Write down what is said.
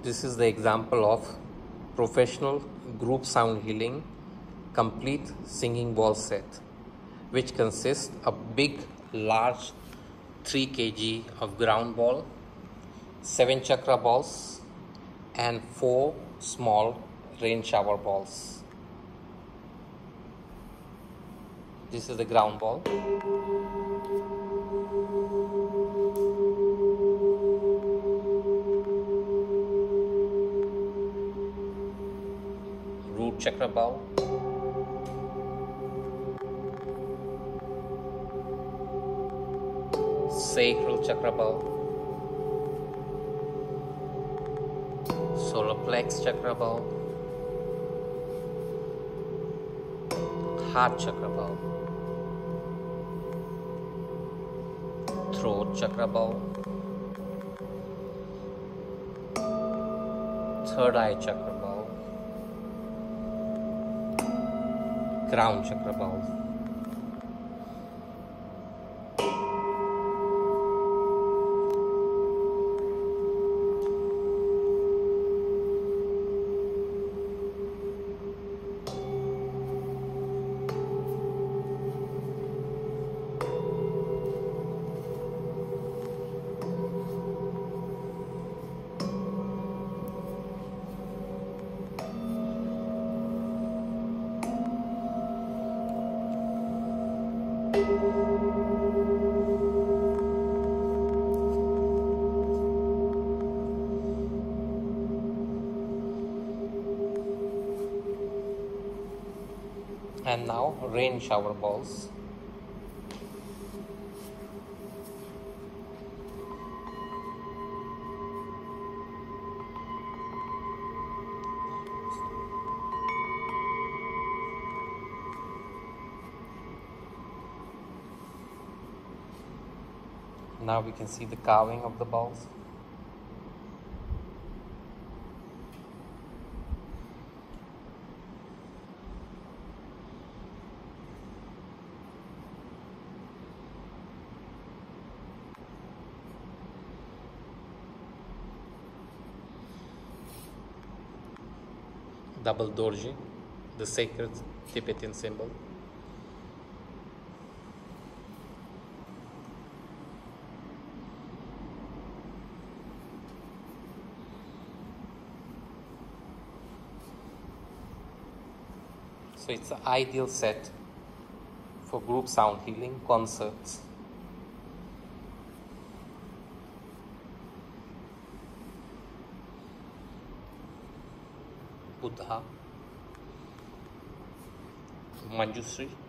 This is the example of professional group sound healing complete singing bowl set which consists of big large 3 kg of ground bowl 7 chakra bowls and 4 small rain shower bowls. This is the ground bowl चक्र बाओ sacral चक्र बाओ सोलोप्लेक्स चक्र बाओ heart चक्र बाओ throat चक्र बाओ थर्ड आई चक्र crown chakra and now rain shower bowls. Now we can see the carving of the bowls double dorje, the sacred Tibetan symbol. So it's the ideal set for group sound healing concerts. कुतः मंजूश्री।